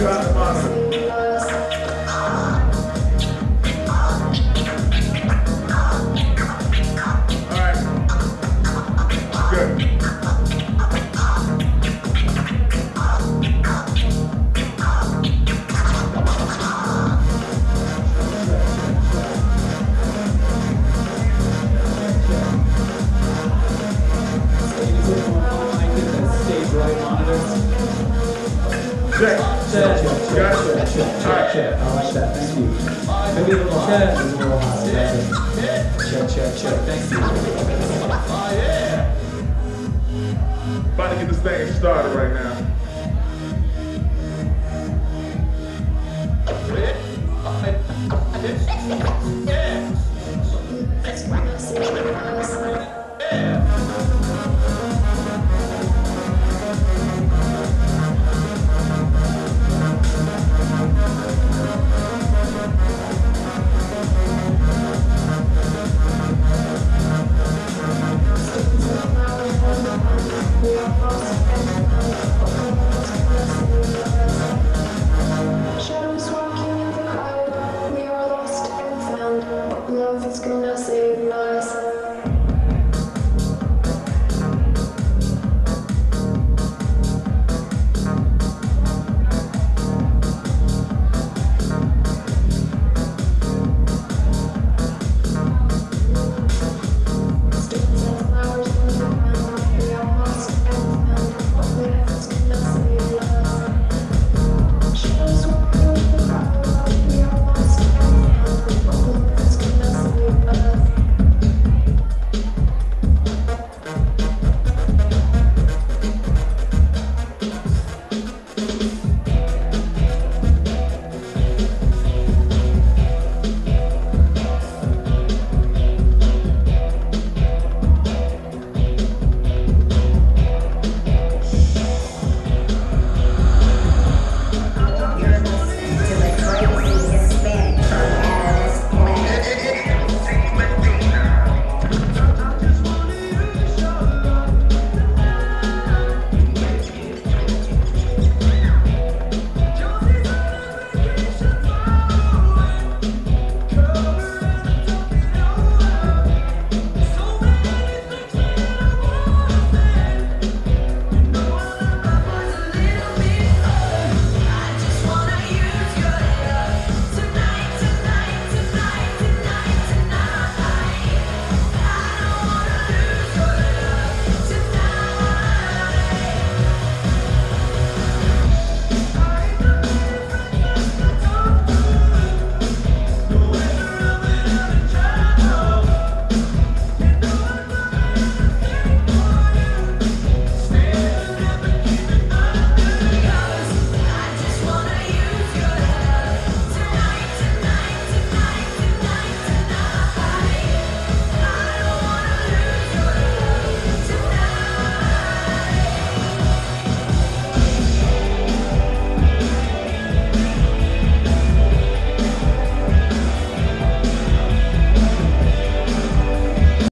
graça. Check. Check, Gotcha. check, check, check, check. I like that. Thank you. Maybe a little high. A little high. That's it. Check, check, check. Thank you. Oh, yeah. About to get this thing started right now.